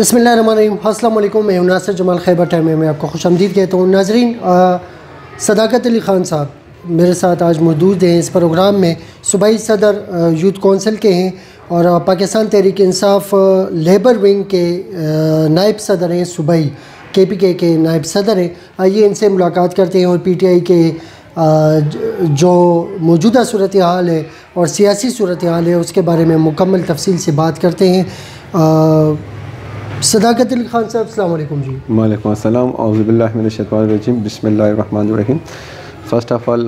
बसमिल्लाम मैं नासिर जमाल खैबर टाइम में आपको खुश आमदीद कहता हूँ। नाजरीन सदाकत अली ख़ान साहब मेरे साथ आज मौजूद हैं इस प्रोग्राम में। सूबाई सदर यूथ कौंसिल के हैं और पाकिस्तान तहरीक इंसाफ लेबर विंग के नायब सदर हैं सूबाई। के पी के के नायब सदर हैं। आइए इनसे मुलाकात करते हैं और पी टी आई के जो मौजूदा सूरत हाल है और सियासी सूरत हाल है, उसके बारे में मुकम्मल तफसील से बात करते हैं। सदाकत ख़ान साहब अल्लाम जी। वालेकुम अस्सलाम। औज़ुबिल्लाहिमिनश्शैतानिर्रजीम बिस्मिल्लाहिर्रहमानिर्रहीम फ़र्स्ट ऑफ़ ऑल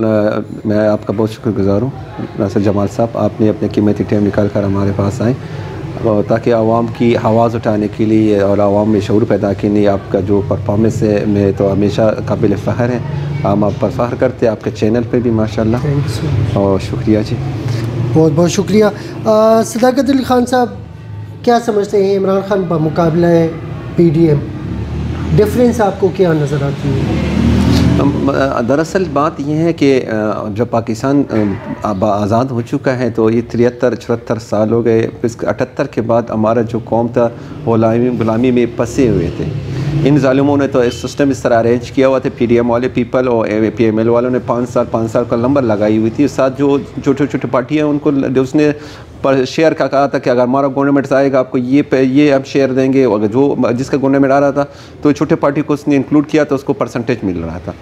मैं आपका बहुत शुक्रगुज़ार हूँ नासिर जमाल साहब। आपने अपने कीमती टाइम निकाल कर हमारे पास आए। ताकि आवाम की आवाज़ उठाने के लिए और आवाम में शूर पैदा के लिए आपका जो परफॉर्मेंस है मैं तो हमेशा काबिल फ़ख्र है। हम आप पर फ़ख्र करते हैं। आपके चैनल पर भी माशाल्लाह। और शुक्रिया जी। बहुत बहुत शुक्रिया। सदाकत अली ख़ान साहब क्या समझते हैं? इमरान खान मुकाबला पी डी एम डिफरेंस आपको क्या नज़र आती है? दरअसल बात यह है कि जब पाकिस्तान आज़ाद हो चुका है तो ये तिहत्तर, चौहत्तर साल हो गए। अठहत्तर के बाद हमारा जो कौम था गुलामी गुलामी में फंसे हुए थे। इन ालिमों ने तो इस सिस्टम इस तरह अरेंज किया हुआ था पी डी एम वाले पीपल और पी एम एल वालों ने पाँच साल पाँच साल का नंबर लगाई हुई थी। साथ जो छोटे छोटे पार्टियाँ उनको उसने पर शेयर का कहा था कि अगर हमारा गवर्नमेंट आएगा, आपको ये ये हम शेयर देंगे, अगर जो जिसका गवर्नमेंट आ रहा था तो छोटे पार्टी को उसने इंक्लूड किया तो उसको परसेंटेज मिल रहा था।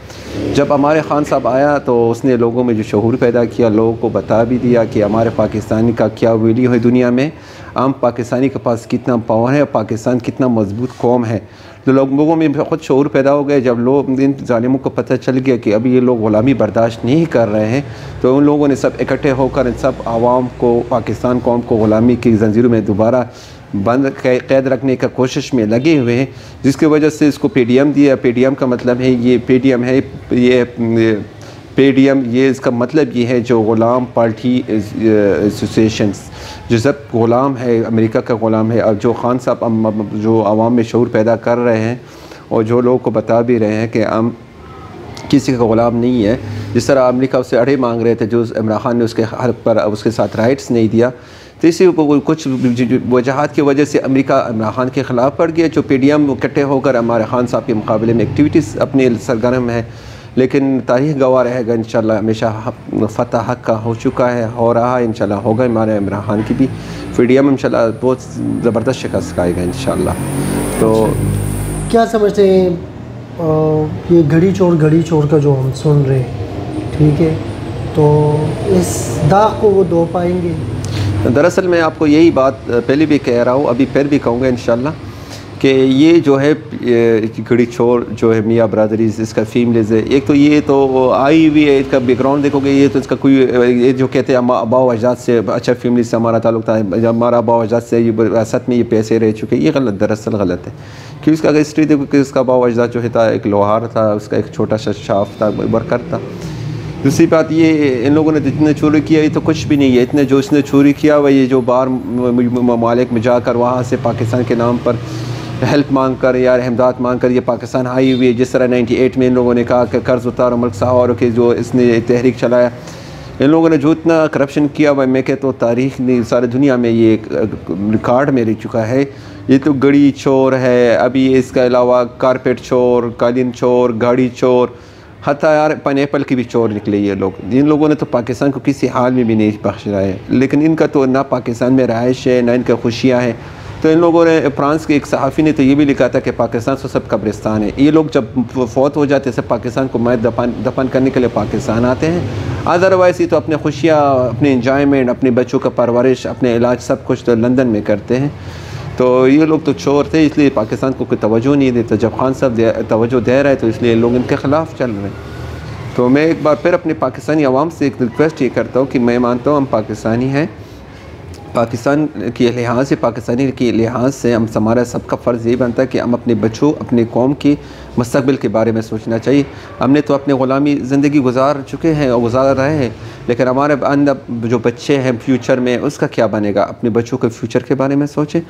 जब हमारे खान साहब आया तो उसने लोगों में जो शहूर पैदा किया, लोगों को बता भी दिया कि हमारे पाकिस्तानी का क्या वैल्यू है दुनिया में। आम पाकिस्तानी के पास कितना पावर है, पाकिस्तान कितना मज़बूत कौम है। तो लोग में ख़ुद शूर पैदा हो गए जब लोग इन ालिमों को पता चल गया कि अभी ये लोग ग़ुलामी बर्दाश्त नहीं कर रहे हैं तो उन लोगों ने सब इकट्ठे होकर इन सब आवाम को, पाकिस्तान कौम को ग़ुलामी की जंजीरों में दोबारा बंद कैद रखने का कोशिश में लगे हुए हैं, जिसकी वजह से इसको पी डी एम दिया। पी डी एम का मतलब है ये पी डी एम है, ये पी डी एम ये इसका मतलब ये है जो ग़ुलाम पार्टी एसोसिएशन जो सब ग़ुलाम है, अमेरिका का ग़ुलाम है, और जो खान साहब जो आवाम में शूर पैदा कर रहे हैं, और जो लोगों को बता भी रहे हैं कि हम किसी का ग़ुलाम नहीं है। जिस तरह अमेरिका उससे अड़े मांग रहे थे, जो इमरान खान ने उसके हर पर, उसके साथ राइट्स नहीं दिया तो इसी कुछ वजहत की वजह से अमेरिका इमरान खान के ख़िलाफ़ पड़ गया, जो पी डी एम इकट्ठे होकर हमारे खान साहब के मुकाबले में एक्टिविटीज़ अपने सरगर्म है। लेकिन तारीख गवाह रहेगा इन हमेशा फ़तः हक का हो चुका है हो रहा है इन होगा हमारे इमरान खान की भी फ्रीडम इन बहुत ज़बरदस्त शिकस्त खाएगा इन तो क्या समझते हैं ये घड़ी चोर घड़ी चोर का जो हम सुन रहे हैं ठीक है? तो इस दाग को वो दो पाएँगे? दरअसल मैं आपको यही बात पहले भी कह रहा हूँ अभी फिर भी कहूँगा इन कि ये जो है घड़ी छोर जो है मियाँ ब्रदरीज, इसका फीमलेज है एक तो ये तो आई हुई है, इसका बैकग्राउंड देखोगे, ये तो इसका कोई, ये जो कहते हैं अबा अजात से अच्छा फैमिली से हमारा ताल्लुक था हमारा अबा अजात से ये विरासत में ये पैसे रह चुके, ये गलत, दरअसल गलत है। क्योंकि इसका अगर हिस्ट्री देखो कि इसका अबा अजात जो है था, एक लोहार था, उसका एक छोटा सा शाफ था वर्कर था। दूसरी बात ये, इन लोगों ने जितने चोरी किया, ये तो कुछ भी नहीं है। इतने जो इसने चोरी किया, वह ये जो बाहर ममालिक में जाकर वहाँ से पाकिस्तान के नाम पर हेल्प मांग कर या अहमदाद मांग कर, ये पाकिस्तान आई हुई है। जिस तरह 98 में इन लोगों ने कहा कि कर्ज़ उतारो, मुल्क साहब के जो इसने तहरीक चलाया, इन लोगों ने जो इतना करप्शन किया वह मैं कहता हूँ, तारीख ने सारे दुनिया में ये रिकॉर्ड में रह चुका है। ये तो गड़ी चोर है, अभी इसके अलावा कारपेट चोर, कालीन चोर, गाड़ी चोर हती यार पनेपल की भी चोर निकले ये लोग। इन लोगों ने तो पाकिस्तान को किसी हाल में भी नहीं बख्श रहा है। लेकिन इनका तो ना पाकिस्तान में रहाइश है, ना इनका खुशियाँ हैं। तो इन लोगों ने, फ्रांस के एक सहाफ़ी ने तो ये भी लिखा था कि पाकिस्तान से सब कब्रिस्तान है। ये लोग जब फौत हो जाते सब पाकिस्तान को मैं दफन दफन करने के लिए पाकिस्तान आते हैं। अदरवाइज़ ये तो अपने खुशियाँ, अपने इंजॉयमेंट अपने बच्चों का परवरिश, अपने इलाज सब कुछ तो लंदन में करते हैं। तो ये लोग तो चोर थे, इसलिए पाकिस्तान को कोई तोज्जो नहीं देता। जब खान साहब तोज्जो दे रहे तो इसलिए लोग इनके ख़िलाफ़ चल रहे हैं। तो मैं एक बार फिर अपने पाकिस्तानी आवाम से एक रिक्वेस्ट ये करता हूँ कि मैं मानता हूँ हम पाकिस्तानी हैं। पाकिस्तान के लिहाज से, पाकिस्तानी के लिहाज से हम हमारा सबका फ़र्ज़ यही बनता है कि हम अपने बच्चों, अपने कौम के मस्तबिल के बारे में सोचना चाहिए। हमने तो अपने ग़ुलामी ज़िंदगी गुजार चुके हैं और गुजार रहे हैं। लेकिन हमारे अंदर जो बच्चे हैं फ्यूचर में, उसका क्या बनेगा? अपने बच्चों के फ्यूचर के बारे में सोचें।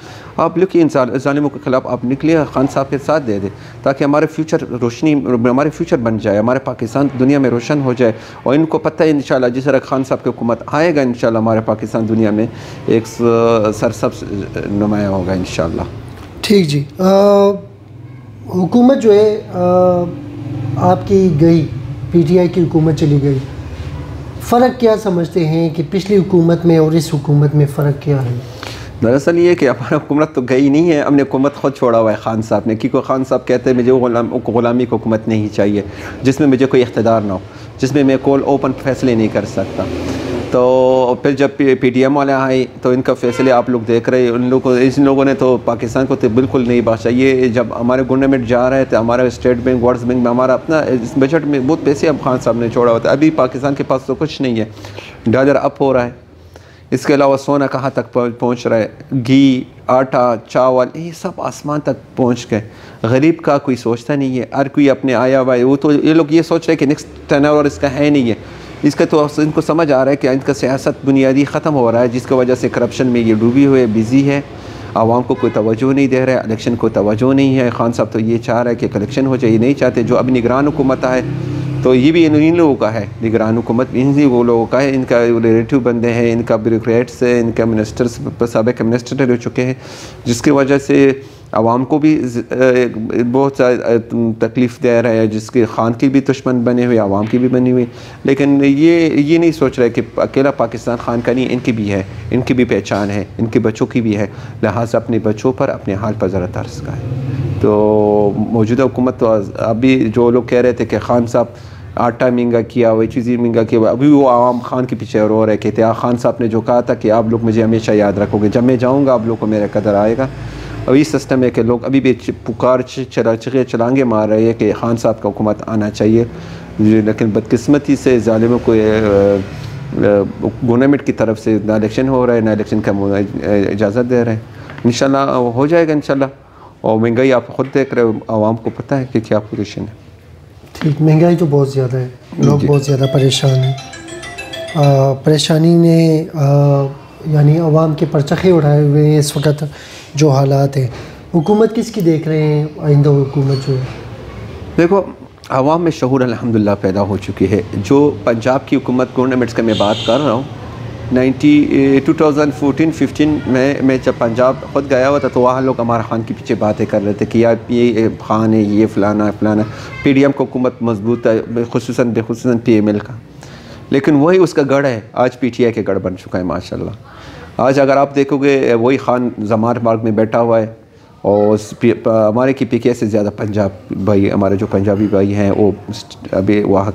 आप लिखिए इन ालिमों के ख़िलाफ़ आप निकलिए, खान साहब के साथ दे दें, ताकि हमारे फ्यूचर रोशनी, हमारे फ्यूचर बन जाए, हमारे पाकिस्तान दुनिया में रोशन हो जाए। और इनको पता है इन जिस तरह खान साहब की हुकूमत आएगा इन हमारे पाकिस्तान दुनिया में एक सरसब नुमाया होगा इन ठीक जी। हुकूमत जो है आपकी गई, पीटीआई की हुकूमत चली गई। फ़र्क क्या समझते हैं कि पिछली हुकूमत में और इस हुकूमत में फ़र्क क्या है? दरअसल ये कि हमारा हुकूमत तो गई नहीं है, हमने हुकूमत खुद छोड़ा हुआ है खान साहब ने, क्योंकि खान साहब कहते हैं, मुझे गुलाम, ग़ुलामी की हुकूमत नहीं चाहिए, जिसमें मुझे कोई इकतदार ना हो, जिसमें मैं कोल ओपन फैसले नहीं कर सकता। तो फिर जब पी टी एम वाले आए तो इनका फैसले आप लोग देख रहे उन लोगों, इन लोगों ने तो पाकिस्तान को तो बिल्कुल नहीं बात ये जब हमारे गवर्नमेंट जा रहे थे, हमारा स्टेट बैंक वर्ल्ड बैंक में हमारा अपना इस बजट में बहुत पैसे अब खान साहब ने छोड़ा होता है अभी पाकिस्तान के पास तो कुछ नहीं है। डॉलर अप हो रहा है। इसके अलावा सोना कहाँ तक पहुँच रहा है? घी, आटा, चावल, ये सब आसमान तक पहुँच गए। गरीब का कोई सोचता नहीं है। हर कोई अपने आया हुआ है। वो तो ये लोग ये सोच रहे हैं कि नेक्स्ट टर्न इसका है नहीं है। इसका तो इनको समझ आ रहा है कि इनका सियासत बुनियादी ख़त्म हो रहा है, जिसकी वजह से करप्शन में ये डूबी हुए बिज़ी है। आवाम को कोई तवज्जो नहीं दे रहा है इलेक्शन को तवज्जो नहीं है। खान साहब तो ये चाह रहा है कि कलेक्शन हो जाए, ये नहीं चाहते। जो अब निगरान हुकूमत है तो ये भी इन लोगों का है। निगरान हुकूमत इन्हीं वो लोगों का है। इनका रिलेटिव बंदे हैं, इनका ब्यूरोक्रेट्स है, इनका मिनिस्टर्स सबक मिनिस्टर रह चुके हैं, जिसकी वजह से आवाम को भी बहुत तकलीफ़ दे रहा है, जिसके खान की भी दुश्मन बने हुए आवाम की भी बनी हुई। लेकिन ये ये नहीं सोच रहे कि अकेला पाकिस्तान खान का नहीं, इनकी भी है, इनकी भी पहचान है, इनके बच्चों की भी है। लिहाजा अपने बच्चों पर, अपने हाल पर ज़रा तरस का है तो मौजूदा हुकूमत तो अभी जो लोग कह रहे थे कि खान साहब आटा महँगा किया, वही चीज़ें महँगा किया, अभी वो आवाम खान के पीछे रो रहे, कहते हैं, खान साहब ने जो कहा था कि आप लोग मुझे हमेशा याद रखोगे। जब मैं जाऊँगा, आप लोग को मेरा कदर आएगा। अभी सिस्टम है कि लोग अभी भी पुकार चला चखे चलांगे मार रहे हैं कि खान साहब का हुकूमत आना चाहिए। लेकिन बदकस्मती से ालिमों को गवर्नमेंट की तरफ़ से ना इलेक्शन हो रहा है ना इलेक्शन का इजाज़त दे रहे हैं। इन हो जाएगा इन और महँगाई आप ख़ुद देख रहे हो आवाम को पता है कि क्या पोजिशन है। ठीक महँगाई तो बहुत ज़्यादा है। लोग बहुत ज़्यादा परेशान हैं। परेशानी ने यानी आवाम के परचखे उड़ाए हुए हैं इस वक्त। जो हालात हैं। हुकूमत किसकी देख रहे हैं? आइंदा हुकूमत जो है। देखो आवाम में शहूर अलहमदिल्ला पैदा हो चुकी है। जो पंजाब की हुकूमत गवर्नमेंट्स का मैं बात कर रहा हूँ, ninety two thousand fourteen fifteen में मैं जब पंजाब ख़ुद गया हुआ था तो वहाँ लोग हमारा खान के पीछे बातें कर रहे थे कि यार, ये खान है, ये फ़लाना फ़लाना। पी डी एम को हुकूमत मज़बूत है खसूस बेखसूस पी एम एल का। लेकिन वही उसका गढ़ है। आज पी टी आई के गढ़ बन चुका है माशा आज अगर आप देखोगे वही खान जमार मार्ग में बैठा हुआ है और हमारे की पी से ज़्यादा पंजाब भाई, हमारे जो पंजाबी भाई हैं, वो अभी वहाँ,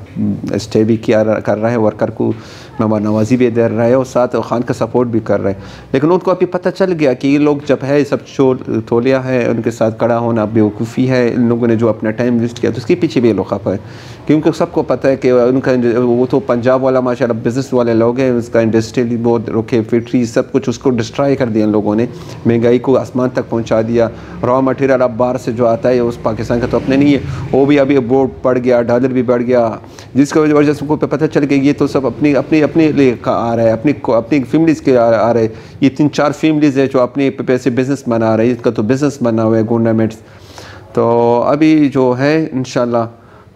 स्टे भी किया कर रहे हैं वर्कर को मेहमान नवाजी भी दे रहा है और साथ खान का सपोर्ट भी कर रहे हैं। लेकिन उनको अभी पता चल गया कि ये लोग जब है, सब चोर थोलिया है, उनके साथ खड़ा होना बेवकूफ़ी है। इन लोगों ने जो अपना टाइम वेस्ट किया तो उसके पीछे भी ये लोग खपा है। क्योंकि सबको पता है कि उनका वो तो पंजाब वाला माशा बिज़नेस वाले लोग हैं, उसका इंडस्ट्रियल बहुत रुके फैक्ट्री सब कुछ उसको डिस्ट्रॉय कर दिया इन लोगों ने। महँगाई को आसमान तक पहुँचा दिया। रॉ मटेरियल अब बाहर से जो आता है, उस पाकिस्तान का तो अपने नहीं है। वो भी अभी बोर्ड बढ़ गया डॉलर भी बढ़ गया। जिसकी वजह से उनको पता चल गया, ये तो सब अपनी अपनी अपने लिए आ रहा है अपनी अपनी फैमिलीज़ के आ, आ रहे हैं। ये तीन चार फैमिलीज़ है जो अपने पैसे बिज़नेस बना रहे हैं इसका तो बिज़नेस बना हुआ है गवर्नमेंट्स तो अभी जो है इन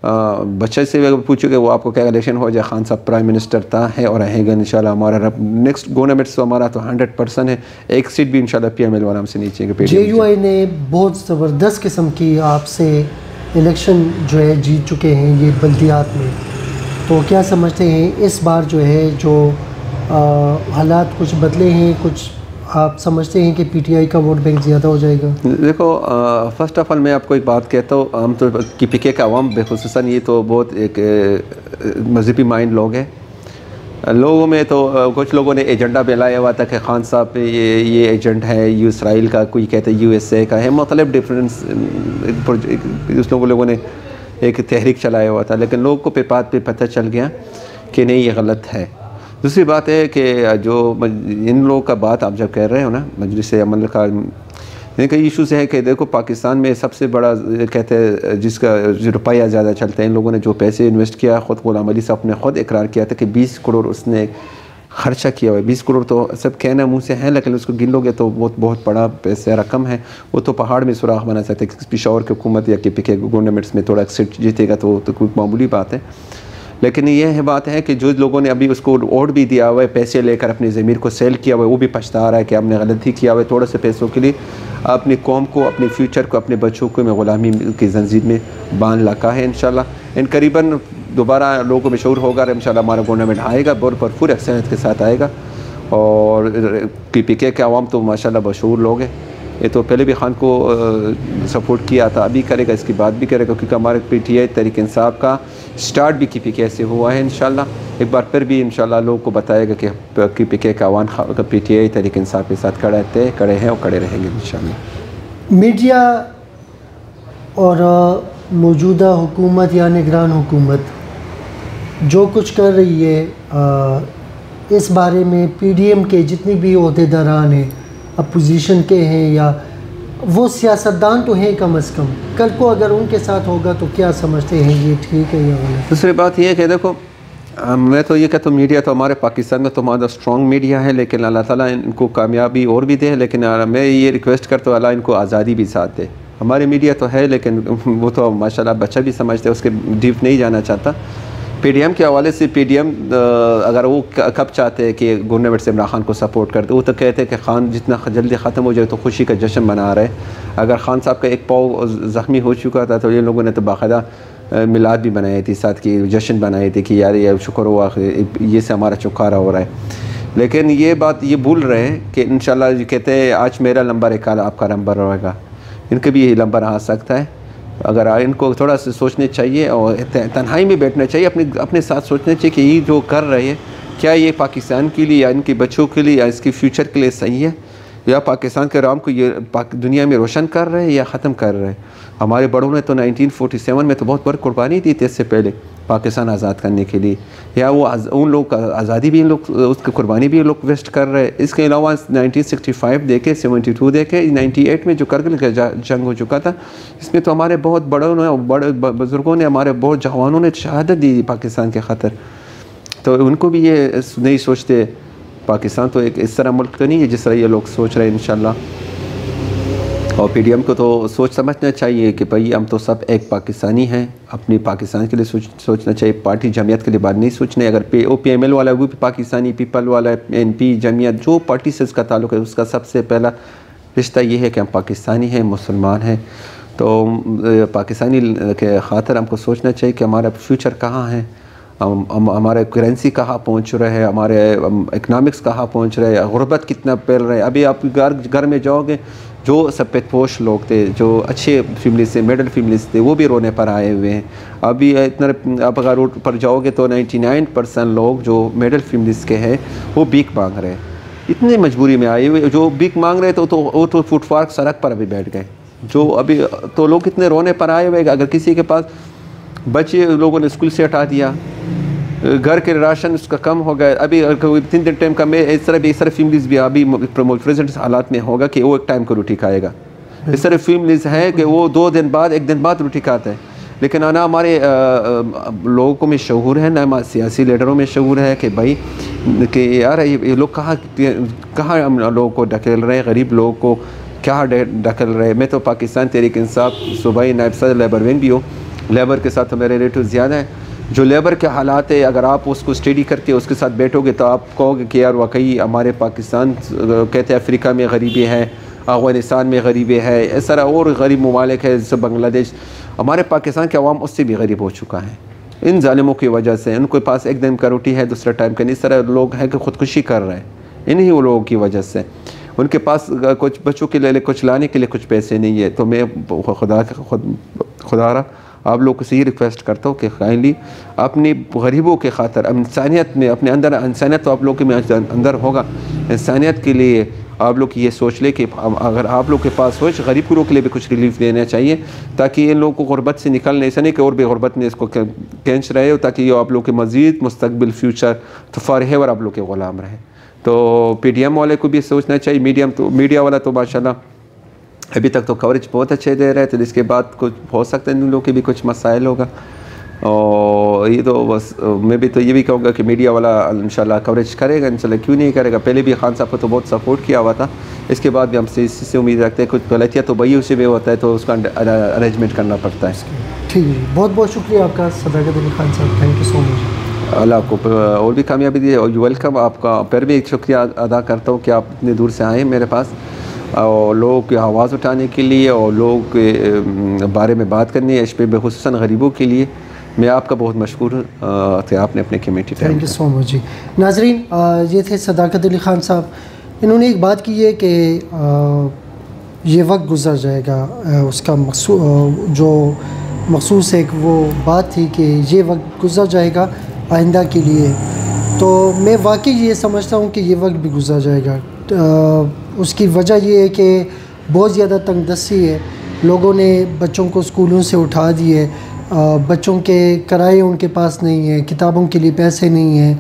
बच्चे से अगर पूछोगे वो आपको क्या इलेक्शन हो जाए? खान साहब प्राइम मिनिस्टर था है और रहेगा इन हमारा नेक्स्ट गवर्नमेंट तो हमारा तो हंड्रेड परसेंट है। एक सीट भी इन पी एम एल वाला हमसे नीचे के जे यू आई ने बहुत ज़बरदस्त किस्म की आपसे इलेक्शन जो है जीत चुके हैं ये बल्दियात में। तो क्या समझते हैं, इस बार जो है, जो हालात कुछ बदले हैं, कुछ आप समझते हैं कि पीटीआई का वोट बैंक ज़्यादा हो जाएगा? देखो फ़र्स्ट ऑफ़ ऑल मैं आपको एक बात कहता हूँ, हम तो कि पी के अवाम बेखसूस ये तो बहुत एक मजहबी माइंड लोग हैं। लोगों में तो कुछ लोगों ने एजेंडा लाया हुआ था कि खान साहब ये ये एजेंट है, यू इसराइल का, कोई कहते हैं यूएसए का है मतलब डिफरेंस उस लोगों लोगों ने एक तहरीक चलाया हुआ था, लेकिन लोगों को पे बात पे पता चल गया कि नहीं, ये गलत है। दूसरी बात है कि जो इन लोगों का बात आप जब कह रहे हो ना, मजलिस अमल का कई इशूज़ है कि देखो पाकिस्तान में सबसे बड़ा कहते हैं, जिसका रुपया ज़्यादा चलता है, इन लोगों ने जो पैसे इन्वेस्ट किया, ख़ुद गुलाम अली साहब ने ख़ुद इकरार किया था कि 20 करोड़ उसने खर्चा किया हुआ है। बीस करोड़ तो सब कहना मुँह से है लेकिन उसको गिन लोगे तो बहुत बहुत बड़ा पैसा रकम है। वो तो पहाड़ में सुराख बना सकते पिशावर की हुकूमत या के पी के गवर्नमेंट्स में थोड़ा सीट जीतेगा तो, तो कोई मामूली बात है। लेकिन ये है बात है कि जो लोगों ने अभी उसको वोट भी दिया हुआ है पैसे लेकर अपनी ज़मीर को सेल किया हुआ है वो भी पछता रहा है कि हमने गलती किया हुआ है। थोड़े से पैसों के लिए अपनी कौम को अपने फ्यूचर को अपने बच्चों को मैं ग़ुलामी की जंजीर में बाँध लगा है इन इन करीबन दोबारा लोगों में शूर होगा और इन हमारा गवर्नमेंट आएगा बहुत भरपूर एक्सेंट के साथ आएगा। और पी पी के के आवाम तो माशाल्लाह मशहूर लोग हैं। ये तो पहले भी खान को सपोर्ट किया था, अभी करेगा, इसकी बात भी करेगा, क्योंकि हमारे पी टी आई तरीक इंसाफ का स्टार्ट भी की पी के से हुआ है इन एक बार फिर भी इन लोगों को बताएगा कि की पी के का आवान पी टी आई तरीक इंसाफ के साथ खड़े थे, खड़े हैं और खड़े रहेंगे इन मीडिया और मौजूदा हुकूमत या निगरान हुकूमत जो कुछ कर रही है आ, इस बारे में पी डी एम के जितनी भी अहदेदारान हैं अपोजिशन के हैं या वो सियासतदान तो हैं कम अज़ कम। कल को अगर उनके साथ होगा तो क्या समझते हैं ये ठीक है या गलत? दूसरी बात ये है कि देखो मैं तो ये कहता हूँ मीडिया तो हमारे पाकिस्तान में तो हमारा स्ट्रॉन्ग मीडिया है लेकिन अल्लाह ताला इनको कामयाबी और भी दे लेकिन मैं ये रिक्वेस्ट करता हूँ अल्लाह इनको आज़ादी भी साथ दे। हमारे मीडिया तो है लेकिन वो तो माशाल्लाह बच्चा भी समझते हैं उसके डीप नहीं जाना चाहता। पीडीएम के हवाले से पीडीएम अगर वो कब चाहते हैं कि गवर्नमेंट से इमरान खान को सपोर्ट करते वो तो कहते हैं कि खान जितना जल्दी ख़त्म हो जाए तो खुशी का जश्न मना रहे अगर खान साहब का एक पाव ज़ख्मी हो चुका था तो ये लोगों ने तो बाकायदा मिलाद भी बनाई थी, साथ की जश्न बनाए थे कि यार ये शुक्र हुआ ये से हमारा चुकारा हो रहा है। लेकिन ये बात, ये भूल रहे हैं कि इन कहते हैं, आज मेरा नंबर है कल आपका नंबर रहेगा इनके भी यही नंबर आ सकता है। अगर इनको थोड़ा सा सोचने चाहिए और तन्हाई में बैठना चाहिए, अपने अपने साथ सोचना चाहिए कि ये जो कर रहे हैं, क्या ये पाकिस्तान के लिए या इनके बच्चों के लिए या इसके फ्यूचर के लिए सही है? या पाकिस्तान के राम को ये दुनिया में रोशन कर रहे हैं या ख़त्म कर रहे हैं? हमारे बड़ों ने तो 1947 में तो बहुत बड़ी कुर्बानी दी थी इससे पहले। पाकिस्तान आज़ाद करने के लिए। या वो उन लोग आज़ादी भी इन लोग, उसकी कुर्बानी भी लोग वेस्ट कर रहे हैं। इसके अलावा 1965 देखे 72 देखे 98 में जो करगिल का जंग हो चुका था, इसमें तो हमारे बहुत बड़ों ने, बड़े बुज़ुर्गों ने, हमारे बहुत जवानों ने शहादत दी पाकिस्तान के ख़तर तो उनको भी ये नहीं सोचते, पाकिस्तान तो एक इस तरह मुल्क तो नहीं है जिस तरह ये लोग सोच रहे हैं इन और पी को तो सोच समझना चाहिए कि भाई, हम तो सब एक पाकिस्तानी हैं। अपनी पाकिस्तान के लिए सोच, सोचना चाहिए। पार्टी जमीयत के लिए बात नहीं सोचना। अगर पे, ओ पी एम एल वाला वो भी पाकिस्तानी पीपल वाला एन पी जमीयत, जो पार्टी से उसका ताल्लुक है, उसका सबसे पहला रिश्ता ये है कि हम पाकिस्तानी हैं, मुसलमान हैं। तो पाकिस्तानी के खातर हमको सोचना चाहिए कि हमारा फ्यूचर कहाँ है? हम हमारे करेंसी कहाँ पहुँच रहे हैं? हमारे इकनॉमिक्स कहाँ पहुँच रहे हैं? गुरबत कितना फैल रहे हैं? अभी आप घर घर में जाओगे जो सफ़ेद पोश लोग थे, जो अच्छे फैमिली से मिडल फैमिलीज़ थे, वो भी रोने पर आए हुए हैं। अभी इतना आप अगर रोड पर जाओगे तो 99 परसेंट लोग जो मिडल फैमिलीज़ के हैं, वो बीक मांग रहे हैं। इतनी मजबूरी में आए हुए, जो बीक मांग रहे थे तो वो तो फुटपाथ सड़क पर अभी बैठ गए। जो अभी तो लोग इतने रोने पर आए हुए अगर किसी के पास बच्चे, लोगों ने स्कूल से हटा दिया घर के राशन उसका कम हो गया। अभी तीन दिन टाइम का मैं इस तरह भी, इस तरह फैमिलीज़ भी अभी प्रेजेंट हालात में होगा कि वो एक टाइम को रोटी खाएगा। इस तरह फैमिलीज़ है कि वो दो दिन बाद, एक दिन बाद रोटी खाते हैं। लेकिन ना हमारे लोगों में शहूर है, ना सियासी लीडरों में शहूर है कि भाई, कि यार ये ये लोग कहाँ कहाँ हम लोगों को ढकेल रहे हैं? गरीब लोगों को क्या ढकेल रहे हैं? मैं तो पाकिस्तान तहरीक इंसाफ, सूबाई नायब सदर लेबर विंग भी हूँ। लेबर के साथ मेरे रिलेटिव ज़्यादा हैं। जो लेबर के हालात है, अगर आप उसको स्टडी करके उसके साथ बैठोगे तो आप कहोगे कि यार वाकई हमारे पाकिस्तान कहते हैं अफ्रीका में गरीबी है, अफ़गानिस्तान में गरीबी है, इस तरह और गरीब ममालिक है, जैसे बांग्लादेश। हमारे पाकिस्तान के अवाम उससे भी गरीब हो चुका है। इन ालिमों की वजह से, उनके पास एक दिन का रोटी है, दूसरा टाइम का इस तरह लोग हैं कि ख़ुदकुशी कर रहे हैं। इन्हीं लोगों की वजह से। उनके पास कुछ बच्चों के लिए, कुछ लाने के लिए कुछ पैसे नहीं है। तो मैं खुदा खुद, खुदा रहा आप लोग से ये रिक्वेस्ट करता हूँ कि काइंडली अपनी गरीबों के खातर इंसानियत में, अपने अंदर इंसानियत तो आप लोग के में अंदर होगा। इंसानियत के लिए आप लोग ये सोच ले कि अगर आप लोग के पास हो गरीब लोगों के लिए भी कुछ रिलीफ देना चाहिए, ताकि इन लोगों को गुरबत से निकलने ऐसा नहीं कि और भी गुरबत में इसको कैंच रहे हो, ताकि ये आप लोग के मज़ीद मुस्तबिल फ्यूचर तो फॉर आप लोग के ग़ुलाम रहे। तो पी डी एम वाले को भी सोचना चाहिए, मीडियम तो मीडिया वाला तो माशा अभी तक तो कवरेज बहुत अच्छे दे रहे थे तो इसके बाद कुछ हो सकता है इन लोगों के भी कुछ मसाइल होगा। और ये तो बस मैं भी तो ये भी कहूँगा कि मीडिया वाला इंशाल्लाह कवरेज करेगा इंशाल्लाह क्यों नहीं करेगा? पहले भी खान साहब को तो बहुत सपोर्ट किया हुआ था। इसके बाद भी हम इससे उम्मीद रखते हैं कुछ गलतियाँ तो वही उसी में होता है तो उसका अरेंजमेंट करना पड़ता है। ठीक है बहुत बहुत शुक्रिया आपका सदाकत अली खान साहब thank you so much Allah आपको और भी कामयाबी दी और वेलकम आपका फिर भी एक शुक्रिया अदा करता हूँ कि आप इतनी दूर से आए मेरे पास। और लोगों की आवाज़ उठाने के लिए और लोगों के बारे में बात करनी है बखसूस गरीबों के लिए। मैं आपका बहुत मशहूर थे आपने अपने committee thank you so much जी। नाजरीन ये थे सदाकत अली ख़ान साहब। इन्होंने एक बात की है कि ये वक्त गुजर जाएगा उसका मखसू जो मखसूस एक वो बात थी कि ये वक्त गुजर जाएगा आइंदा के लिए। तो मैं वाकई ये समझता हूँ कि ये वक्त भी गुजर जाएगा। उसकी वजह ये है कि बहुत ज़्यादा तंगदस्ती है। लोगों ने बच्चों को स्कूलों से उठा दिए। बच्चों के किराए उनके पास नहीं है किताबों के लिए पैसे नहीं हैं।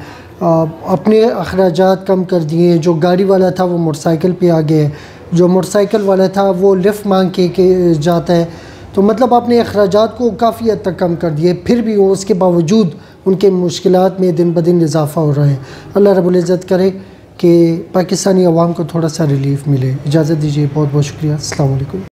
अपने अखराज कम कर दिए जो गाड़ी वाला था वो मोटरसाइकिल पे आ गए जो मोटरसाइकिल वाला था वो लिफ्ट मांग के, के जाता है। तो मतलब अपने अखराज को काफ़ी हद तक कम कर दिए। फिर भी उसके बावजूद उनके मुश्किल में दिन ब दिन इजाफ़ा हो रहा है। अल्लाह रबुल्ज़त करे। कि पाकिस्तानी अवाम को थोड़ा सा रिलीफ मिले। इजाज़त दीजिए बहुत बहुत शुक्रिया। अल्लाम